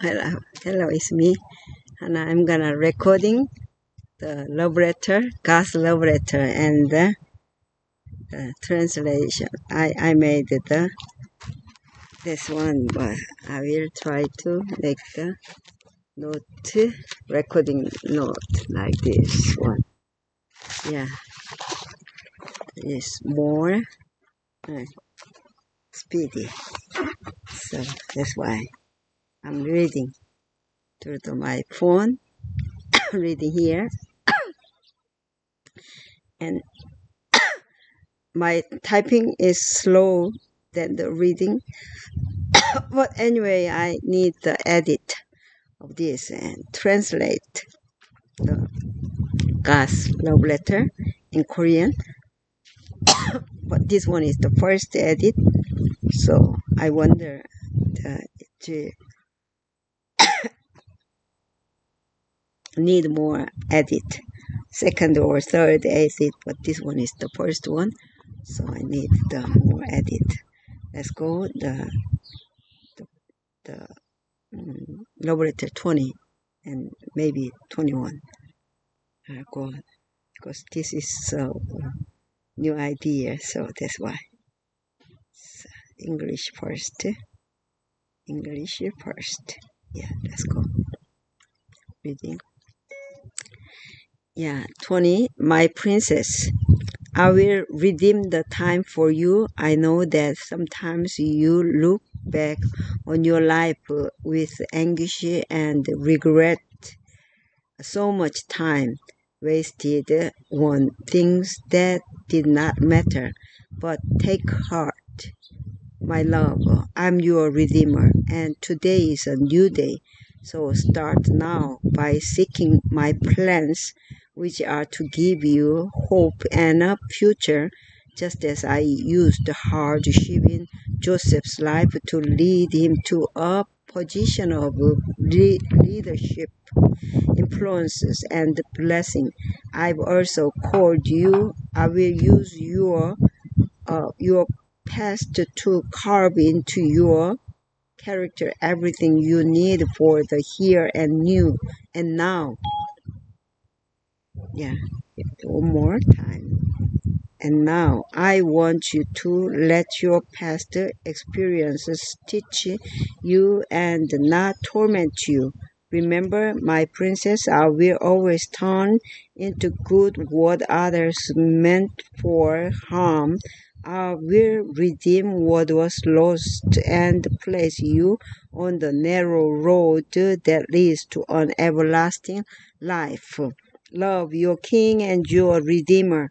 hello, hello, it's me. And I'm gonna recording the love letter, God's love letter, and the, the translation. I I made the this one, but I will try to make the note recording note like this one. Yeah, it's more uh, speedy. So that's why I'm reading through the, my phone, reading here, and my typing is slow than the reading. but anyway, I need the edit of this and translate the God's love letter in Korean. but this one is the first edit, so I wonder uh, that it need more edit second or third edit but this one is the first one so I need the more edit. Let's go the the, the um, laboratory 20 and maybe 21 I'll go because this is a new idea so that's why. So English first English first. Yeah let's go. Reading yeah, 20. My princess, I will redeem the time for you. I know that sometimes you look back on your life with anguish and regret. So much time wasted on things that did not matter. But take heart, my love. I'm your redeemer, and today is a new day. So start now by seeking my plans which are to give you hope and a future, just as I used hardship in Joseph's life to lead him to a position of leadership, influences, and blessing. I've also called you. I will use your uh, your past to carve into your character everything you need for the here and new and now yeah one more time and now I want you to let your past experiences teach you and not torment you. Remember, my princess, I will always turn into good what others meant for harm. I will redeem what was lost and place you on the narrow road that leads to an everlasting life love your King and your Redeemer.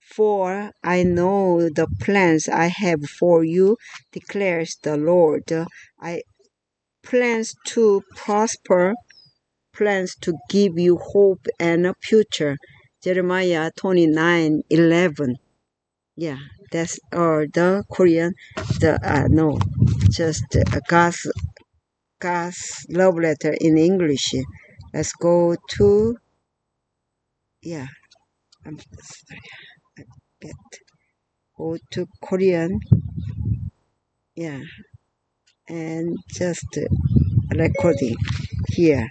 For I know the plans I have for you, declares the Lord. I plans to prosper, plans to give you hope and a future. Jeremiah 29 11. Yeah, that's or the Korean, the uh, no, just uh, God's God's love letter in English. Let's go to yeah, I'm sorry, I bet. Go to Korean, yeah, and just recording here.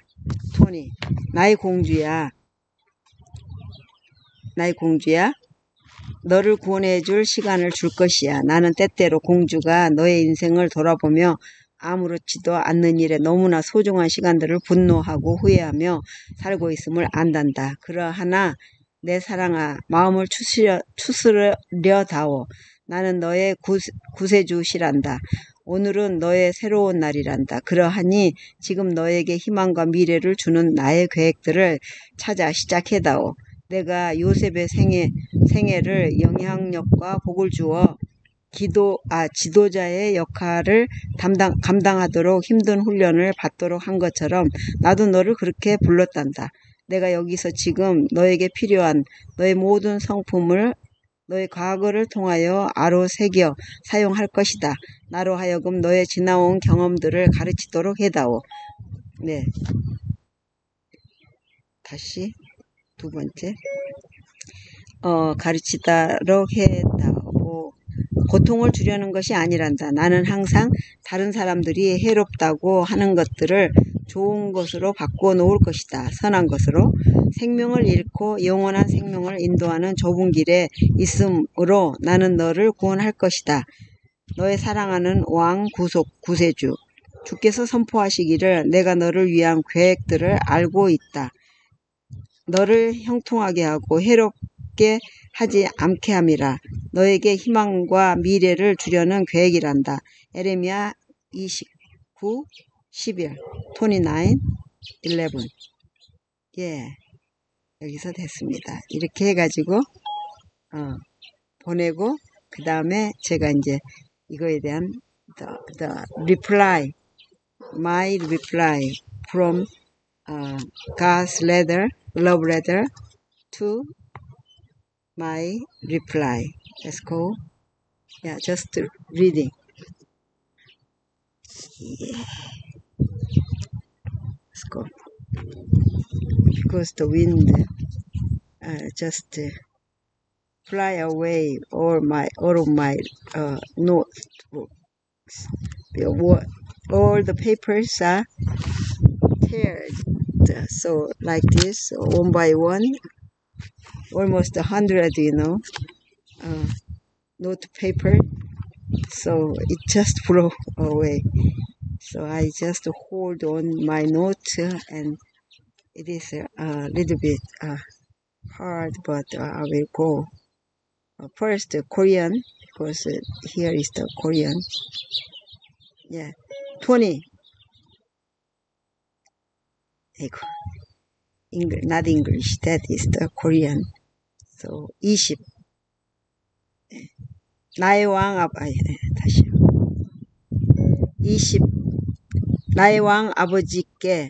20. 나의 공주야. 나의 공주야. 너를 구원해 줄 시간을 줄 것이야. 나는 때때로 공주가 너의 인생을 돌아보며 아무렇지도 않는 일에 너무나 소중한 시간들을 분노하고 후회하며 살고 있음을 안단다. 그러하나 내 사랑아 마음을 추스려, 추스려다오. 나는 너의 구세 주시란다. 오늘은 너의 새로운 날이란다. 그러하니 지금 너에게 희망과 미래를 주는 나의 계획들을 찾아 시작해다오. 내가 요셉의 생애, 생애를 영향력과 복을 주어 기도, 아, 지도자의 역할을 담당, 감당하도록 힘든 훈련을 받도록 한 것처럼 나도 너를 그렇게 불렀단다. 내가 여기서 지금 너에게 필요한 너의 모든 성품을 너의 과거를 통하여 아로 새겨 사용할 것이다. 나로 하여금 너의 지나온 경험들을 가르치도록 해다오. 네. 다시 두 번째. 어, 가르치도록 해다오. 고통을 주려는 것이 아니란다. 나는 항상 다른 사람들이 해롭다고 하는 것들을 좋은 것으로 바꾸어 놓을 것이다. 선한 것으로 생명을 잃고 영원한 생명을 인도하는 좁은 길에 있으므로 나는 너를 구원할 것이다. 너의 사랑하는 왕 구속 구세주 주께서 선포하시기를 내가 너를 위한 계획들을 알고 있다. 너를 형통하게 하고 해롭게 하지 않게 함이라. 너에게 희망과 미래를 주려는 계획이란다. 에레미야 29, 11, 29, 11. 예, 여기서 됐습니다. 이렇게 해가지고 어, 보내고 그 다음에 제가 이제 이거에 대한 the, the reply, my reply from uh, God's letter, love letter to my reply. Let's go. Yeah, just reading. Yeah. Let's go. Because the wind uh, just uh, fly away all my all of my uh, notebooks. All the papers are teared. So like this, one by one, almost a hundred, you know, uh, note paper. So it just flew away. So I just hold on my note and it is a little bit uh, hard, but I will go. Uh, first, Korean, because uh, here is the Korean. Yeah, 20. English, not English, that is the Korean. So 20. 나의 왕 아버 아, 다시 20 나의 왕 아버지께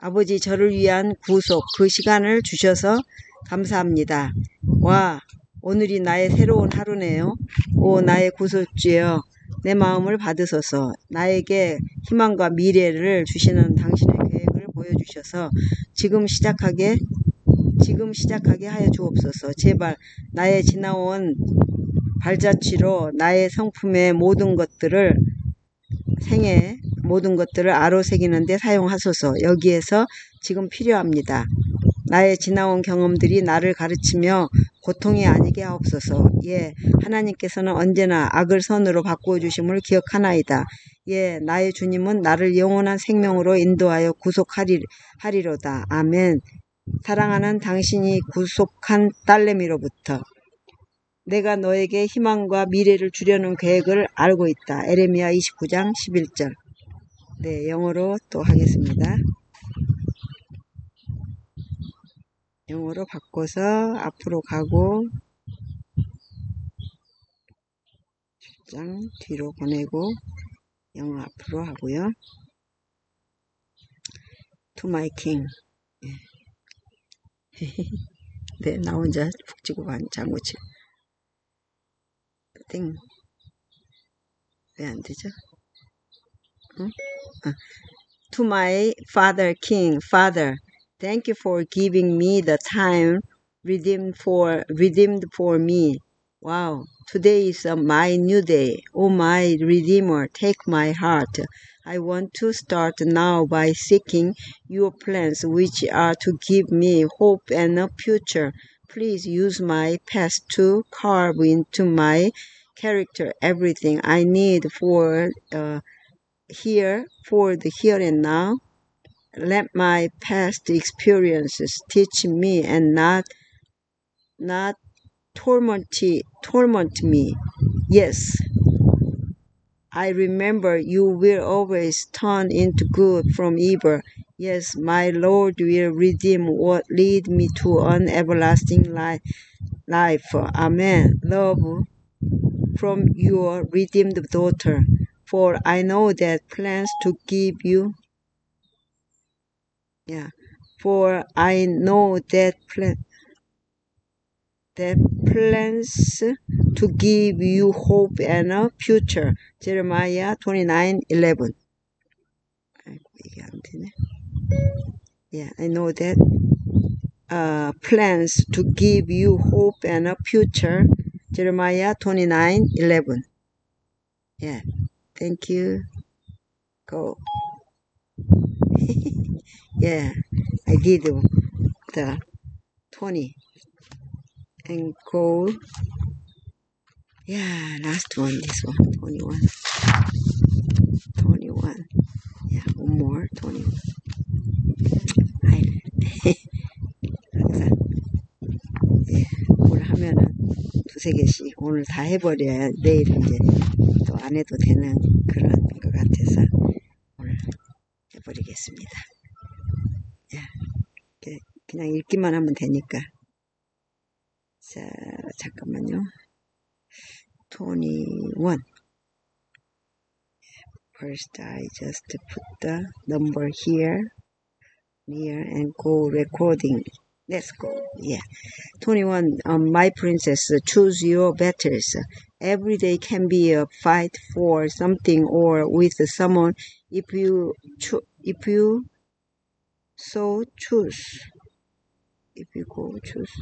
아버지 저를 위한 구속 그 시간을 주셔서 감사합니다. 와 오늘이 나의 새로운 하루네요. 오 나의 구속주여 내 마음을 받으소서 나에게 희망과 미래를 주시는 당신의 계획을 보여주셔서 지금 시작하게 지금 시작하게 하여 주옵소서. 제발 나의 지나온 발자취로 나의 성품의 모든 것들을 생애 모든 것들을 아로새기는 데 사용하소서. 여기에서 지금 필요합니다. 나의 지나온 경험들이 나를 가르치며 고통이 아니게 하옵소서. 예, 하나님께서는 언제나 악을 선으로 바꾸어 주심을 기억하나이다. 예, 나의 주님은 나를 영원한 생명으로 인도하여 구속하리로다. 아멘. 사랑하는 당신이 구속한 딸내미로부터 내가 너에게 희망과 미래를 주려는 계획을 알고 있다. 에레미야 29장 11절. 네, 영어로 또 하겠습니다. 영어로 바꿔서 앞으로 가고 10장 뒤로 보내고 영어 앞으로 하고요. To my king. 네, 나 혼자 푹 찍고 장구치고. 땡. 왜안 되죠? 응? 아. To my father king, father, thank you for giving me the time redeemed for redeemed for me. Wow, today is my new day. Oh my Redeemer, take my heart. I want to start now by seeking your plans, which are to give me hope and a future. Please use my past to carve into my character everything I need for uh, here for the here and now. Let my past experiences teach me and not not torment torment me. Yes, I remember you will always turn into good from evil. Yes, my Lord will redeem what lead me to an everlasting life. Life. Amen. Love from your redeemed daughter, for I know that plans to give you yeah, for I know that plan that plans to give you hope and a future. Jeremiah 29, 11. Yeah, I know that uh, plans to give you hope and a future. Jeremiah 29, 11. Yeah, thank you. Go. Yeah, I did the 20 and go. Yeah, last one, this one, 21. 21. Yeah, one more, 21. I, 항상, 예, 뭘 하면은 두세 개씩 오늘 다 해버려야 내일 이제 또 안 해도 되는 그런 것 같아서 오늘 해버리겠습니다. 야, 그냥 읽기만 하면 되니까. 자, 잠깐만요. 21. First, I just put the number here, near, and go recording. Let's go. Yeah. 21. Um, my princess, choose your battles. Every day can be a fight for something or with someone if you if you so choose if you go choose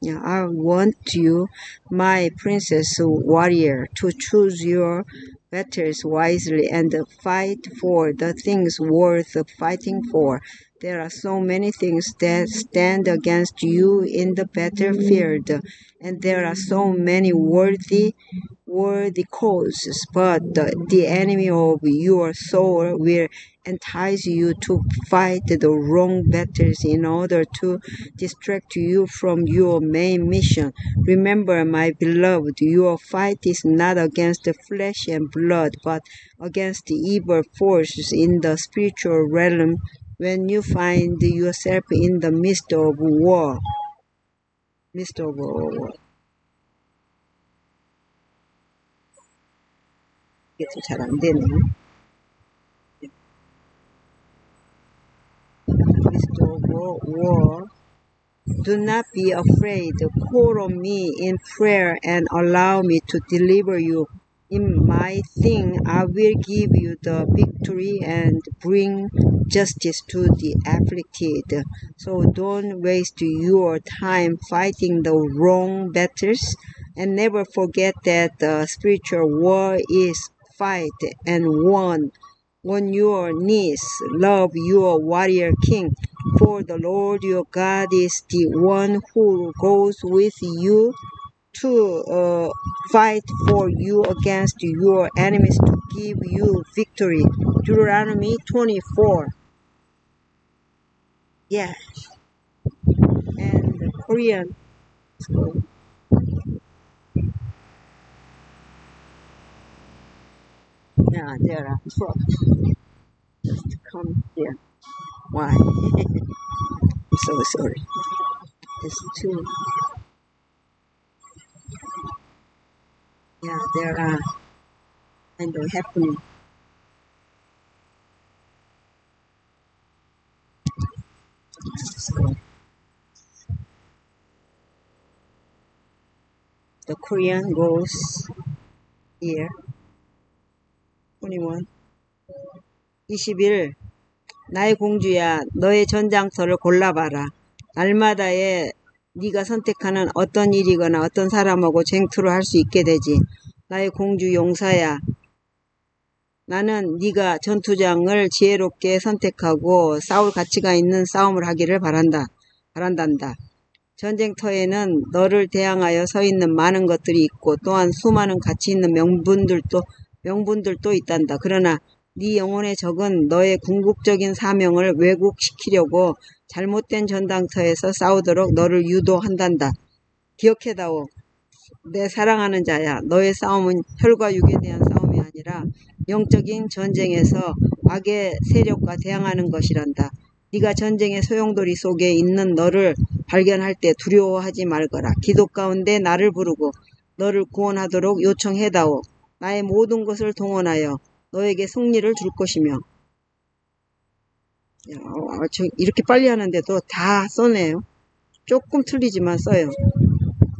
yeah i want you my princess warrior to choose your battles wisely and fight for the things worth fighting for there are so many things that stand against you in the battlefield and there are so many worthy worthy causes, but the, the enemy of your soul will entice you to fight the wrong battles in order to distract you from your main mission. Remember, my beloved, your fight is not against the flesh and blood, but against the evil forces in the spiritual realm when you find yourself in the midst of war. Midst of war. 이게 또잘안 되네요. Mr. War, do not be afraid. Call on me in prayer and allow me to deliver you. in my thing, I will give you the victory and bring justice to the afflicted. So don't waste your time fighting the wrong battles and never forget that the spiritual war is fight and won on your knees. Love your warrior king, for the Lord your God is the one who goes with you to uh, fight for you against your enemies to give you victory. Deuteronomy 24. Yeah. And Korean. Yeah, there are frogs. Just come here. Why? I'm so sorry. It's too. Yeah, there are kind of happening. So, the Korean goes here. 21. 21. 나의 공주야 너의 전장터를 골라봐라. 날마다의 네가 선택하는 어떤 일이거나 어떤 사람하고 쟁투를 할 수 있게 되지. 나의 공주 용사야. 나는 네가 전투장을 지혜롭게 선택하고 싸울 가치가 있는 싸움을 하기를 바란다. 바란단다. 전쟁터에는 너를 대항하여 서 있는 많은 것들이 있고 또한 수많은 가치 있는 명분들도 명분들도 있단다. 그러나 네 영혼의 적은 너의 궁극적인 사명을 왜곡시키려고 잘못된 전당터에서 싸우도록 너를 유도한단다. 기억해다오. 내 사랑하는 자야. 너의 싸움은 혈과 육에 대한 싸움이 아니라 영적인 전쟁에서 악의 세력과 대항하는 것이란다. 네가 전쟁의 소용돌이 속에 있는 너를 발견할 때 두려워하지 말거라. 기도 가운데 나를 부르고 너를 구원하도록 요청해다오. 나의 모든 것을 동원하여 너에게 승리를 줄 것이며 야, 어, 저 이렇게 빨리 하는데도 다 써네요. 조금 틀리지만 써요.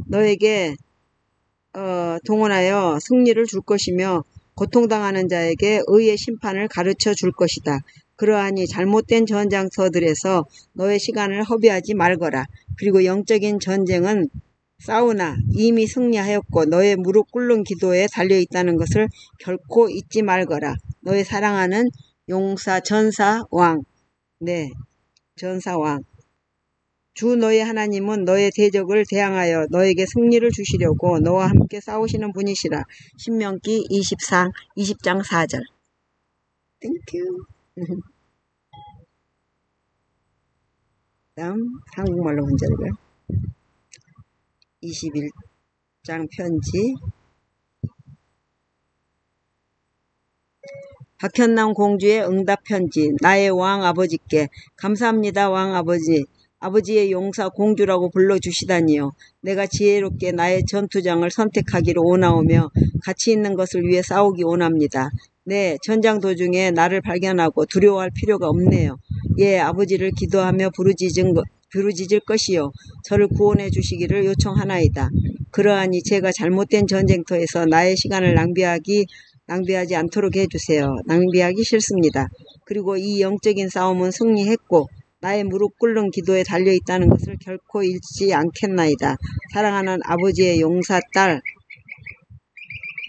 너에게 어, 동원하여 승리를 줄 것이며 고통당하는 자에게 의의 심판을 가르쳐 줄 것이다. 그러하니 잘못된 전장터들에서 너의 시간을 허비하지 말거라. 그리고 영적인 전쟁은 싸우나 이미 승리하였고 너의 무릎 꿇는 기도에 달려 있다는 것을 결코 잊지 말거라. 너의 사랑하는 용사 전사 왕. 네. 전사왕 주 너의 하나님은 너의 대적을 대항하여 너에게 승리를 주시려고 너와 함께 싸우시는 분이시라. 신명기 24, 20장 4절. 땡큐. 다음 한국말로 문제를 21장 편지 박현남 공주의 응답 편지 나의 왕 아버지께 감사합니다 왕 아버지 아버지의 용사 공주라고 불러주시다니요. 내가 지혜롭게 나의 전투장을 선택하기를 원하오며 가치 있는 것을 위해 싸우기 원합니다. 네, 전장 도중에 나를 발견하고 두려워할 필요가 없네요. 예, 아버지를 기도하며 부르짖은 것, 부르짖을 것이요. 저를 구원해 주시기를 요청하나이다. 그러하니 제가 잘못된 전쟁터에서 나의 시간을 낭비하기 낭비하지 않도록 해주세요. 낭비하기 싫습니다. 그리고 이 영적인 싸움은 승리했고 나의 무릎 꿇는 기도에 달려있다는 것을 결코 잃지 않겠나이다. 사랑하는 아버지의 용사 딸,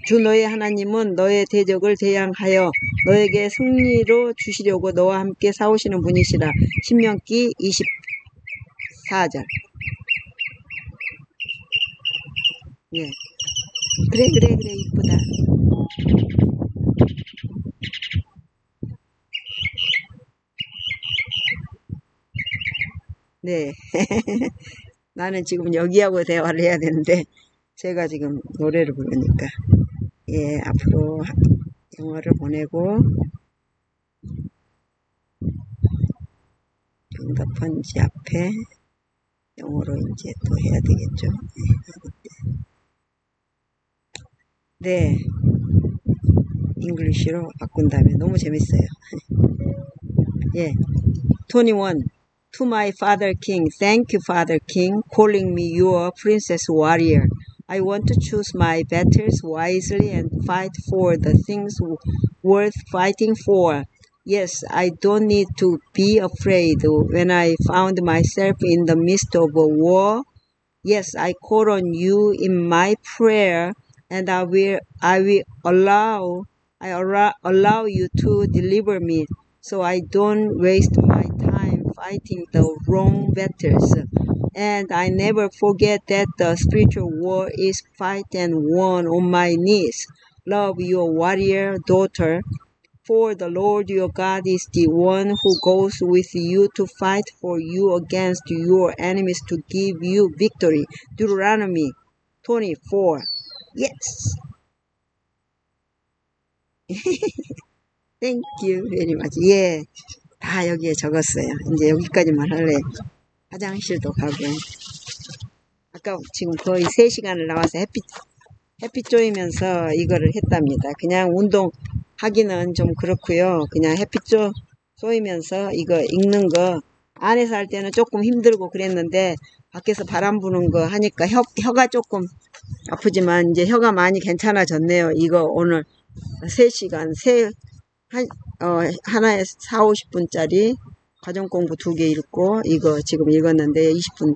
주 너의 하나님은 너의 대적을 대항하여 너에게 승리로 주시려고 너와 함께 싸우시는 분이시라. 신명기 24절 예. 그래 그래 그래 이쁘다. 네. 나는 지금 여기하고 대화를 해야 되는데 제가 지금 노래를 부르니까 예 앞으로 영어를 보내고 응답편지 앞에 영어로 이제 또 해야 되겠죠. 네. 잉글리시로 바꾼 다음에 너무 재밌어요. 예. 21 To my father king, thank you, father king, calling me your princess warrior. I want to choose my battles wisely and fight for the things worth fighting for. Yes, I don't need to be afraid when I found myself in the midst of a war. Yes, I call on you in my prayer and I will I will allow I allow, you to deliver me so I don't waste my time fighting the wrong battles. And I never forget that the spiritual war is fight and won on my knees. Love your warrior daughter, for the Lord your God is the one who goes with you to fight for you against your enemies to give you victory. Deuteronomy 24. Yes. You very much. Yeah. 다 여기에 적었어요. 이제 여기까지만 할래. 화장실도 가고. 아까 지금 거의 3시간을 나와서 햇빛, 햇빛 쪼이면서 이거를 했답니다. 그냥 운동 하기는 좀 그렇고요. 그냥 햇빛 쪼, 쏘이면서 이거 읽는 거 안에서 할 때는 조금 힘들고 그랬는데 밖에서 바람 부는 거 하니까 혀, 혀가 조금 아프지만 이제 혀가 많이 괜찮아졌네요. 이거 오늘 3시간, 3, 한, 어, 하나에 4, 50분짜리 과정 공부 두 개 읽고 이거 지금 읽었는데 20분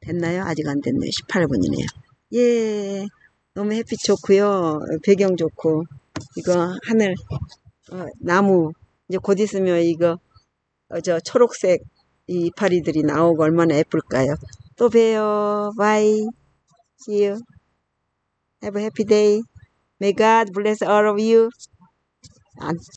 됐나요? 아직 안 됐네요. 18분이네요. 예, 너무 햇빛 좋고요. 배경 좋고 이거 하늘 어, 나무 이제 곧 있으면 이거 어, 저 초록색 이 이파리들이 나오고 얼마나 예쁠까요? 또 봬요. Bye. See you. Have a happy day. May God bless all of you.